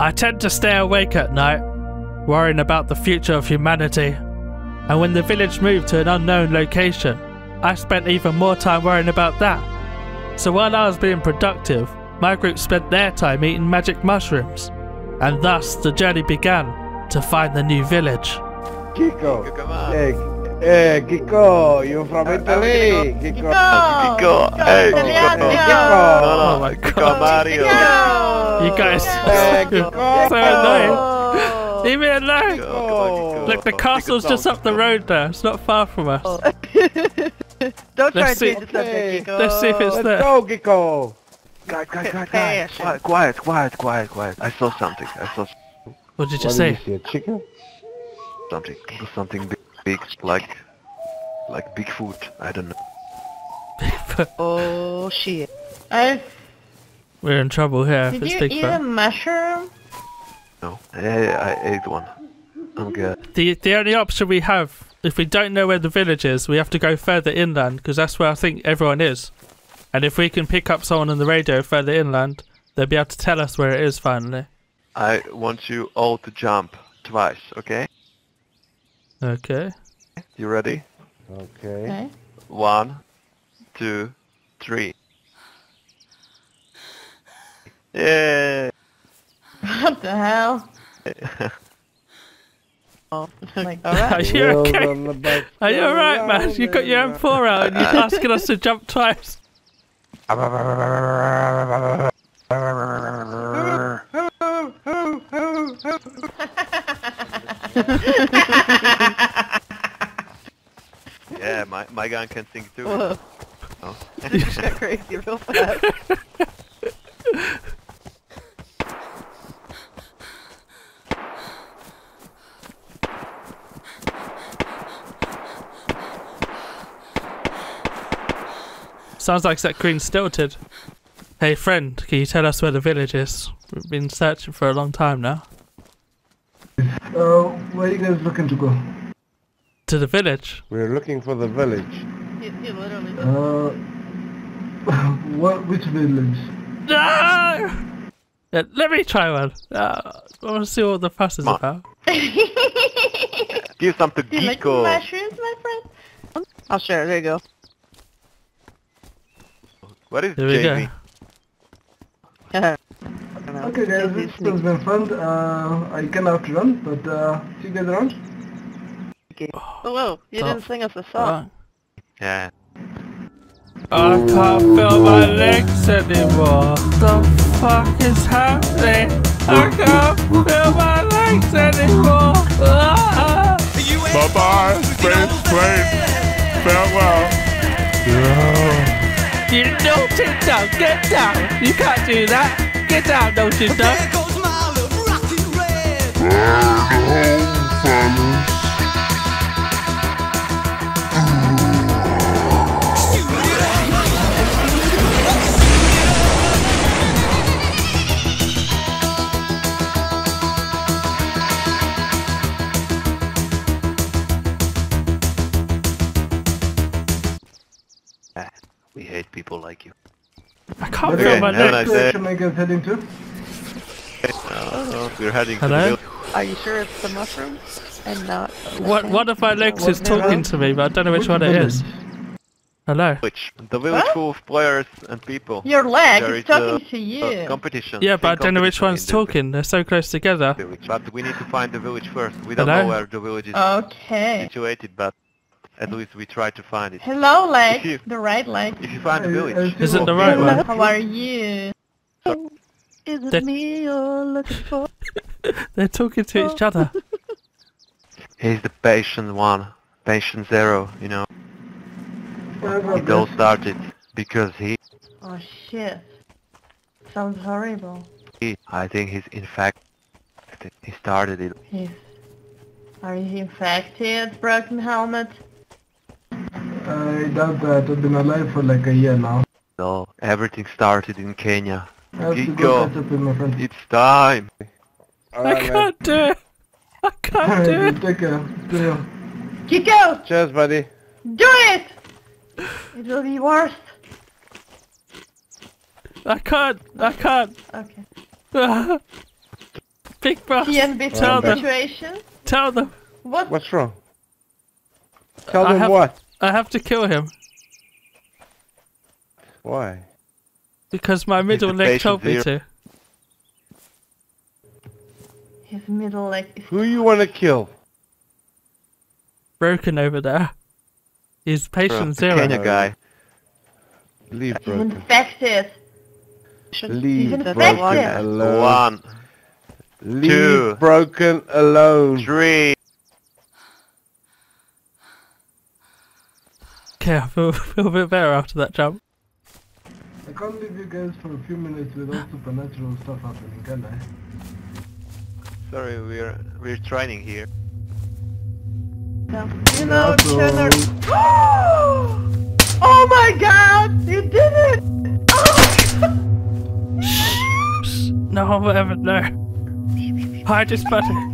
I tend to stay awake at night, worrying about the future of humanity. And when the village moved to an unknown location, I spent even more time worrying about that. So while I was being productive, my group spent their time eating magic mushrooms. And thus the journey began to find the new village. Kiko. Come on. Hey, hey, Kiko, you from Italy? Kiko. Kiko, hey, Kiko. Kiko. No, no, Oh my Kiko God. Mario. You guys Hey, Kiko. Eh, so annoying. Leave me alone. Kiko, come on, Kiko. Look, the castle's just up the road there. It's not far from us. Don't try Let's to see- change the subject, Kiko. Let's see if it's Let's there. go, Kiko. Quiet, quiet, quiet, Hey, quiet, quiet, quiet, quiet, quiet, quiet. I saw something. I saw What did you What say? did you see? A chicken? something. Something big, big, like, like Bigfoot. I don't know. Oh shit. I, We're in trouble here. did you eat a mushroom? No, I, I ate one. I'm good. The the only option we have, if we don't know where the village is, we have to go further inland because that's where I think everyone is. And if we can pick up someone on the radio further inland, they'll be able to tell us where it is finally. I want you all to jump twice, okay? Okay. You ready? Okay. Okay. One, two, three. Yeah. What the hell? Oh, like, Are alright. you okay? on the bus Are you alright, man? round You got your M4 out and you're asking us to jump twice. yeah, my, my gun can sing too. Whoa. Oh. You just got crazy real fast. Sounds like that green stilted. Hey friend, can you tell us where the village is? We've been searching for a long time now. Uh, where are you guys looking to go? To the village. We're looking for the village. You, you literally Uh, what? Which village? No! Uh, let me try one. Uh, I want to see what the fuss is Come on. about. Give some to Do you like mushrooms, my friend? I'll share. There you go. What is Here Jamie? okay, Okay, guys, this has been fun. Uh, I kind of have to run, but uh, see you guys around. Oh, whoa, you Oh. didn't sing us a song. Yeah. I can't feel my legs anymore. The fuck is happening? I can't feel my legs anymore. Ah! Bye bye, space plane. Farewell. You naughty dog, get down. You can't do that. Get down, naughty dog. Ah, my have a legs. nice Which day. direction are you guys heading to? Uh, we're heading to Hello? the. Are you sure it's the mushrooms and not? One, one of my legs is talking to me, but I don't know which one it is. Hello. Which The village What? full of players and people. Your leg There is is talking a- to you. competition. Yeah, but I don't know which one's the talking. They're so close together. Village. But we need to find the village first. We don't Hello? know where the village is Okay. situated, but at least we try to find it. Hello, leg. you- The right leg. If you find the I- I village, Is it the right Hello, one? how are you? Is it That- me you're looking for? They're talking to each other. he's the patient one, patient zero. You know, Sorry about it all started because he, Oh shit. Sounds horrible. he I think he's infected. He started it. He's... Are you infected, Broken Helmet? I doubt that. I've been alive for like a year now. So everything started in Kenya. I have to go catch up with my friends. It's time. I Alright, man. can't do it. I can't do it. Take care. See you. Kiko! Cheers, buddy. Do it! It will be worse. I can't. I can't. Okay. Ah. Big boss. TNB Tell them. situation? Tell them. What? What's wrong? Tell I them have- what? I have to kill him Why? because my middle leg told me to. His middle leg is Who you want to kill? Broken over there. He's patient zero. Kenya guy. Leave he's broken. infected. Leave infected. broken alone. One, Leave two, broken alone. three. Okay, I feel, feel a bit better after that jump. I can't leave you guys for a few minutes without supernatural stuff happening, can I? Sorry, we're we're training here. No. You know, Also- Turner. Oh my god! You did it! Oh No one will ever know. Hide his body.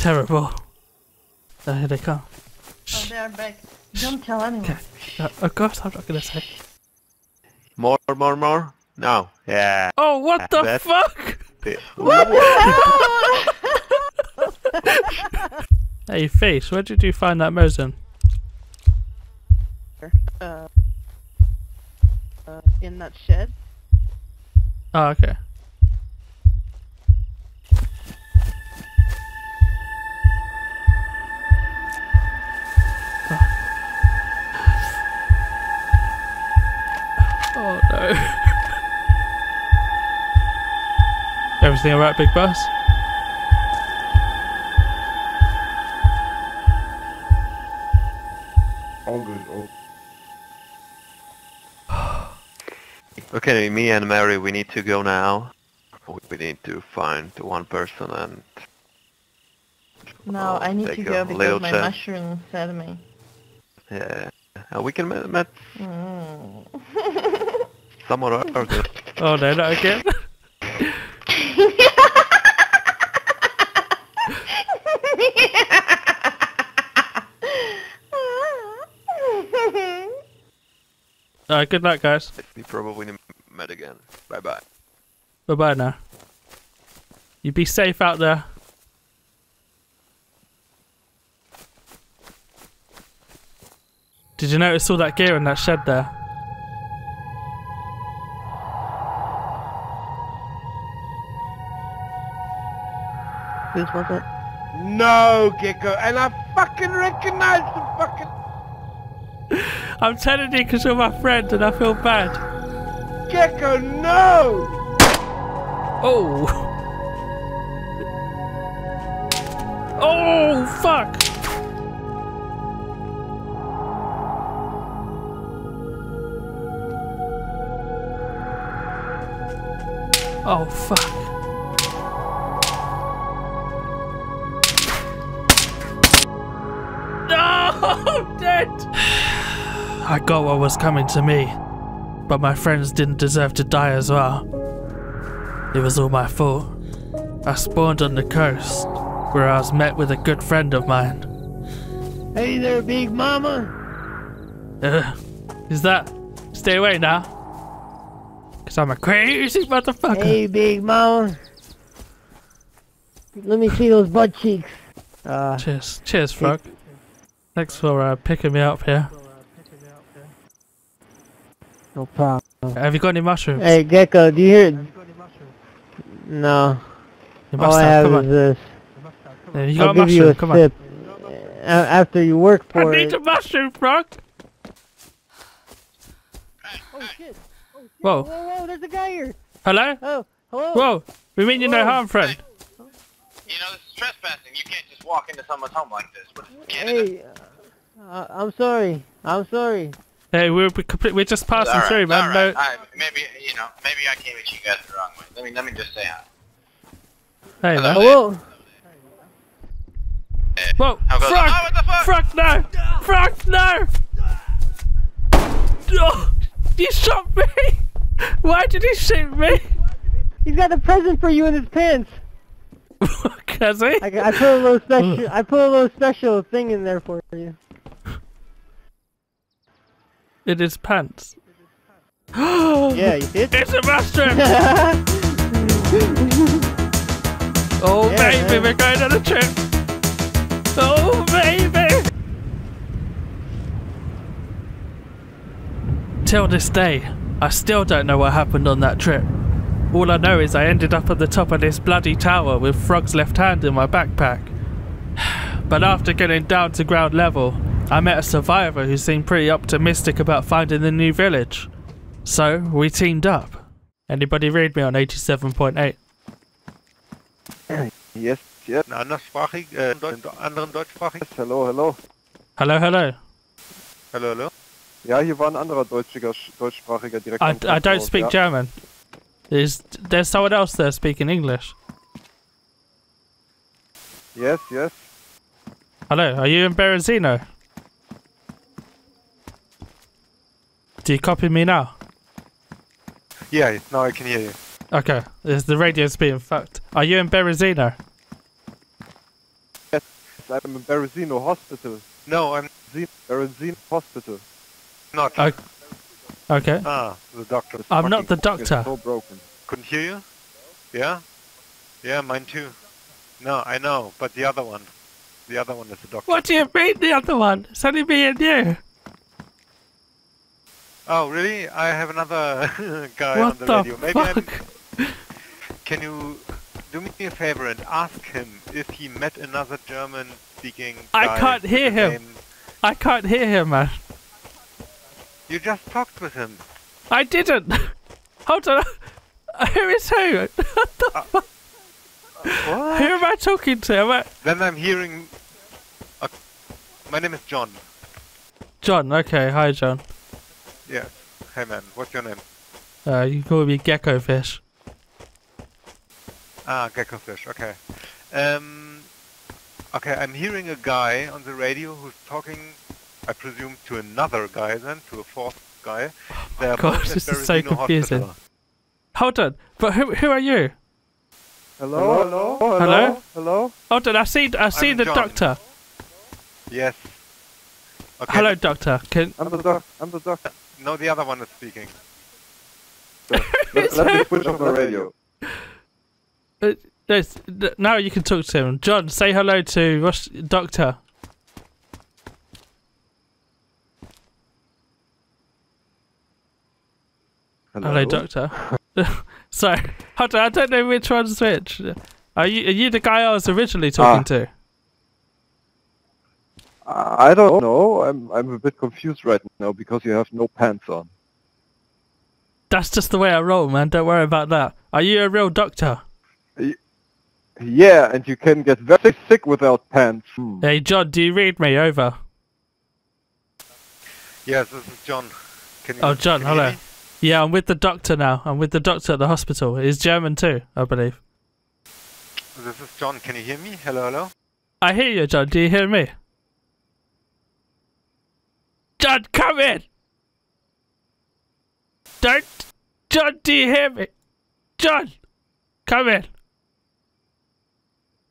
Terrible. Oh, here they come. Oh, they are back. Don't tell anyone. Okay. Uh, of course, I'm not gonna say. More, more, more. No. Yeah. Oh, what the That- fuck? What the hell? Hey, face, where did you find that Mosin? uh, uh, in that shed. Oh, okay. Everything alright, Big Boss? All good. All Okay, me and Mary, we need to go now. We need to find the one person and No, Oh, I need to go little because my chance. mushroom said me. yeah, uh, we can met, met Mm. someone or good. Oh no, not again. Alright, good luck, guys. We probably need met again. Bye bye. Bye bye now. You be safe out there. Did you notice all that gear in that shed there? Whose was it? No, Gecko, and I fucking recognize the fucking I'm telling you because you're my friend and I feel bad. Gecko. No. Oh! Oh, fuck! Oh, fuck. I got what was coming to me, but my friends didn't deserve to die as well. It was all my fault. I spawned on the coast, where I was met with a good friend of mine. Hey there, Big Mama. Ugh. Is that? Stay away now. Cause I'm a crazy motherfucker. Hey, Big Mama. Let me see those butt cheeks. Uh, Cheers, cheers, Frog. Thanks for uh, picking me up here. No problem. Have you got any mushrooms? Hey, Gecko, do you hear? No. you All must I have. have Come is on. this. Yeah, you got I'll a give you mushroom. a Come on. sip. A- after you work for it. I need it. a mushroom, Frog. Oh shit! Oh shit! Whoa. Whoa, whoa! There's a guy here. Hello? Oh, hello. Whoa. We mean you no Whoa. harm, friend. You know, this is trespassing. You can't just walk into someone's home like this. What is Canada? Hey, uh, I'm sorry. I'm sorry. Hey, we're we complete, we're just passing All right, through, man. all right, No, all right. Maybe you know, maybe I came at you guys the wrong way. Let me let me just say hi. hey, man. Hello. Whoa, How goes it? Frog! Oh, what the fuck? Frog, no! Frog, no! Oh, he shot me! Why did he shoot me? He's got a present for you in his pants. Has he? I, I put a little special. I put a little special thing in there for you. In his pants. Yeah, you did. It's a mushroom! oh, Yeah, baby, man. we're going on a trip! Oh, baby! Till this day, I still don't know what happened on that trip. All I know is I ended up at the top of this bloody tower with Frog's left hand in my backpack. But after getting down to ground level, I met a survivor who seemed pretty optimistic about finding the new village. So, we teamed up. Anybody read me on 87.8? Yes, yes. Ein anderssprachig, äh, eh, Deutsch, anderen deutschsprachig? Hello, hello. Hello, hello. Hallo, hallo? Ja, hier war ein anderer deutschiger, deutschsprachiger direkt. I, am I don't speak ja. German. There's, there's someone else there speaking English. Yes, yes. Hello, are you in Berezino? Do you copy me now? Yeah, now I can hear you. Okay, is the radio's being fucked. Are you in Berezino? Yes, I'm in Berezino Hospital. No, I'm Ze- Berezino Hospital. not. Okay. Okay. Ah, the doctor. I'm not the doctor. so broken. Couldn't hear you? Yeah? Yeah, mine too. No, I know, but the other one. The other one is the doctor. What do you mean the other one? It's only me and you. Oh, really? I have another guy What on the, the radio. Maybe I'm, fuck? can you do me a favor and ask him if he met another German-speaking I can't hear him. I can't hear him, man. You just talked with him. I didn't. Hold on. Who is who? What the fuck? What? Who am I talking to? Am I... Then I'm hearing. Uh, my name is John. John. Okay. Hi, John. Yes. Hey man, what's your name? Uh, you can call me Gecko Fish. Ah, Gecko Fish, Okay. Um. Okay, I'm hearing a guy on the radio who's talking. I presume to another guy then, to a fourth guy. They're God, this is so confusing. Hospital. Hold on. But who who are you? Hello, hello, hello, Hello? hello. Hold on. I see I see I'm the John. doctor. Yes. Okay. Hello, doctor. Can I'm the doc. I'm the doctor. No, the other one is speaking. Let, let me switch off my radio. uh, yes, th- now you can talk to him. John, say hello to what's doctor. Hello, doctor. Sorry, hold. I don't know which one's which. Are you are you the guy I was originally talking Ah. to? I don't know. I'm I'm a bit confused right now because you have no pants on. That's just the way I roll, man. Don't worry about that. Are you a real doctor? Yeah, and you can get very sick without pants. Hmm. Hey, John, do you read me? Over. Yes, this is John. Can you? Oh, John, can hello. me? Yeah, I'm with the doctor now. I'm with the doctor at the hospital. He's German too, I believe. This is John. Can you hear me? Hello, hello. I hear you, John. Do you hear me? John, come in! Don't! John, do you hear me? John! Come in!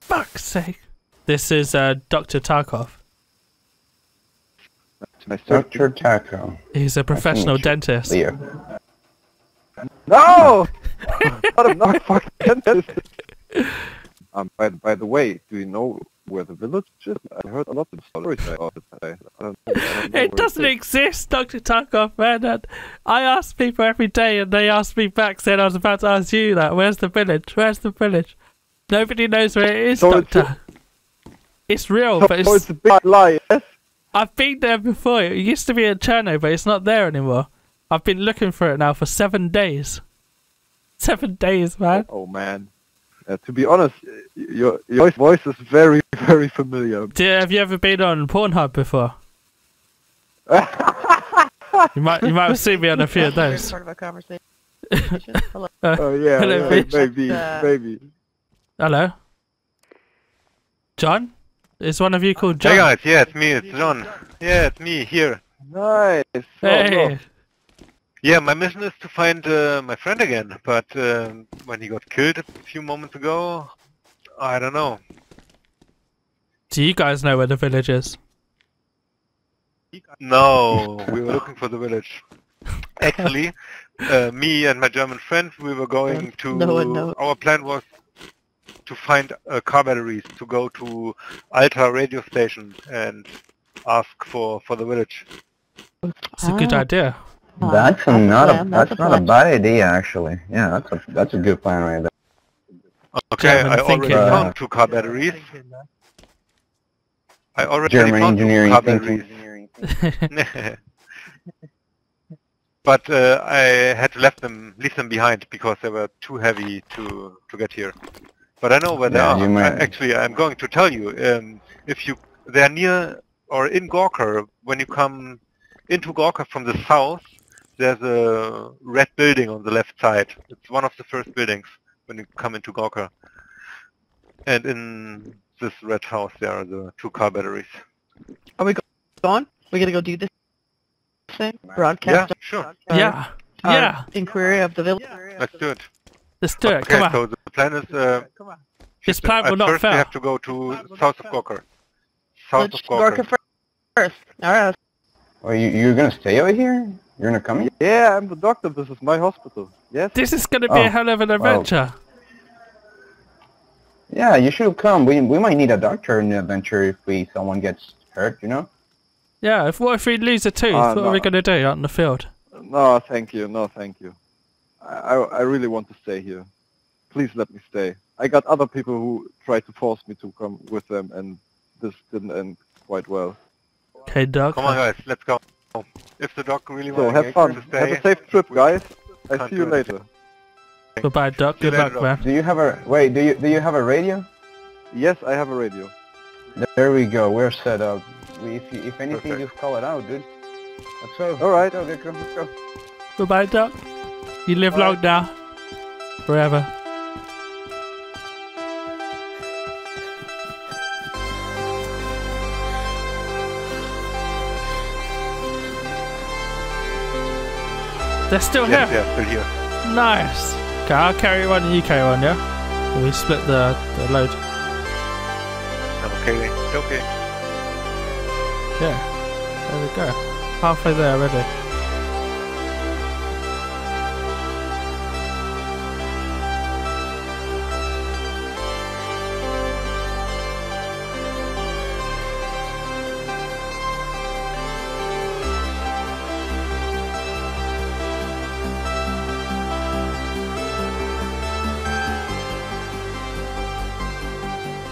Fuck's sake. This is uh, Dr. Tarkov. Nice to meet you. Dr. Taco. He's a professional you. dentist. Leo. No! Not a not fucking dentist. Um, by, by the way, do you know where the village is? I heard a lot of stories about it. I, I don't know, I don't know It doesn't is. exist, Dr. Tarkov, man. And I ask people every day, and they ask me back, saying I was about to ask you that. Where's the village? Where's the village? Nobody knows where it is, So Doctor. It's real, So, but it's, it's a big lie, yes? I've been there before. It used to be in Cherno, but it's not there anymore. I've been looking for it now for seven days. Seven days, man. Oh man. Uh, to be honest, your your voice is very very familiar. Do, have you ever been on Pornhub before? You might, you might have seen me on a few of those. part of our conversation. Hello. Oh yeah, Hello, yeah, bitch. maybe, Uh, maybe. Hello, John. Is one of you called John? Hey guys, yeah, it's me. It's John. Yeah, it's me here. Nice. Oh, Hey, look. Yeah, my mission is to find uh, my friend again, but um when he got killed a few moments ago, I don't know. Do you guys know where the village is? No, we were looking for the village. Actually, uh, me and my German friend, we were going to. No one knows. Our plan was to find uh, car batteries to go to Altar radio station and ask for for the village. It's a good Ah. idea. That's a not a plan, that's a not a bad idea actually. Yeah, that's a that's a good plan right there. Okay, German I already thinking. found two car batteries. I already German found two engineering car thinking. batteries. but uh, I had to left them, leave them behind because they were too heavy to to get here. But I know where they are. you might- I- actually, I'm going to tell you. Um, if you they're near or in Gorka, when you come into Gorka from the south, there's a red building on the left side. It's one of the first buildings when you come into Gorka. And in this red house, there are the two car batteries. Are we go- going? We gonna go do this thing? Broadcast? Yeah, sure. our- yeah. our Yeah. inquiry of the village? Let's do it. Let's do it. okay, Come on. so the plan is uh, This plan will at not first we have to go to south of Gorka. South Let's of Gorka. Gorka fir- first. Alright. Oh, you you're gonna stay over here? You're gonna come here? Yeah, I'm the doctor. This is my hospital. Yes. This is going to be a Oh. hell of an adventure. Yeah, you should come. We we might need a doctor in the adventure if we someone gets hurt, you know? Yeah. If what if we lose a tooth? Ah, what are we going to do out in the field? No, thank you. No, thank you. I, I, I really want to stay here. Please let me stay. I got other people who tried to force me to come with them, and this didn't end quite well. Okay, Doug. Come on, guys, let's go. Oh. If the dog really So have fun. stay, Have a safe trip, guys. I can't see you later. Goodbye, Doc. See Good luck, Doc. man. Do you have a wait? Do you do you have a radio? Yes, I have a radio. There we go. We're set up. We, if you, if anything, Perfect. just call it out, dude. Let's go. All right. Let's go, Vikram. Let's go. Goodbye, Doc. You live long now. Forever. They're still Yes, here. yeah, still here. Nice. Okay, I'll carry one and you carry one, yeah? We split the, the load. Okay, okay. Yeah. There we go. Halfway there already.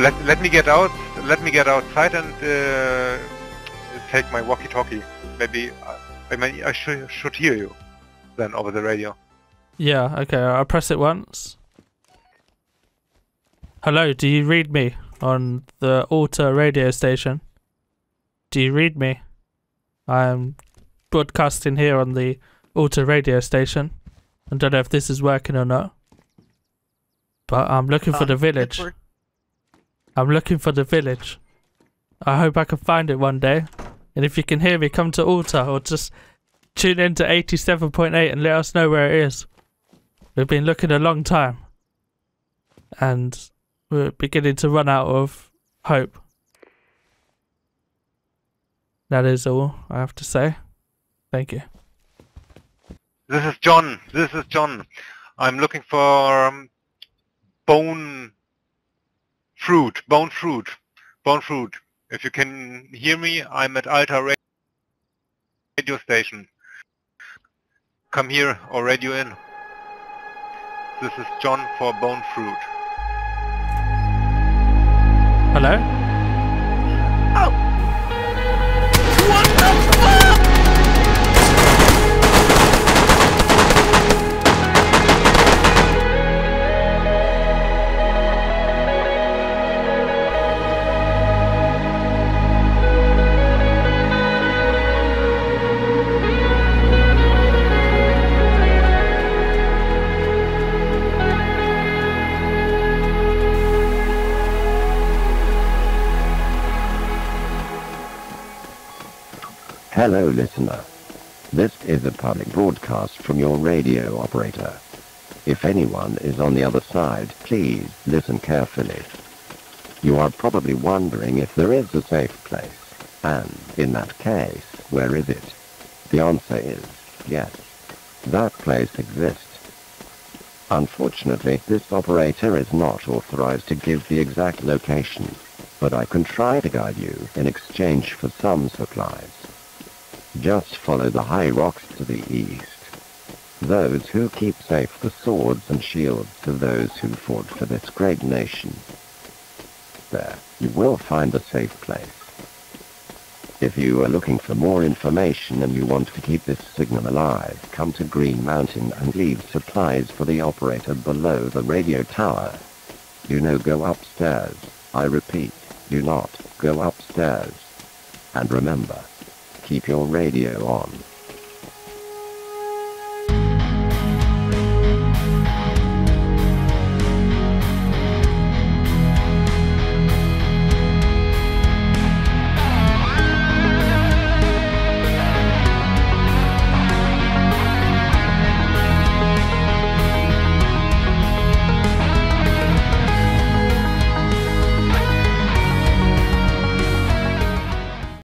Let let me get out. Let me get outside and uh, take my walkie-talkie. Maybe I, I mean I should should hear you then over the radio. Yeah, okay, I'll press it once. Hello, do you read me on the Altar radio station? Do you read me? I'm broadcasting here on the Altar radio station. I don't know if this is working or not. But I'm looking for Uh, the village. Pittsburgh. I'm looking for the village. I hope I can find it one day. And if you can hear me, come to Altar or just tune in to 87.8 and let us know where it is. We've been looking a long time. And we're beginning to run out of hope. That is all I have to say. Thank you. This is John. This is John. I'm looking for um, bone fruit. Bone fruit. Bone fruit. If you can hear me, I'm at Altar radio station. Come here or radio in. This is John for bone fruit. Hello? Oh. Hello, listener. This is a public broadcast from your radio operator. If anyone is on the other side, please listen carefully. You are probably wondering if there is a safe place. And, in that case, where is it? The answer is, yes. That place exists. Unfortunately, this operator is not authorized to give the exact location, but I can try to guide you in exchange for some supplies. Just follow the high rocks to the east. Those who keep safe the swords and shields of those who fought for this great nation. There, you will find a safe place. If you are looking for more information and you want to keep this signal alive, come to Green Mountain and leave supplies for the operator below the radio tower. Do not go upstairs. I repeat, do not go upstairs. And remember, keep your radio on.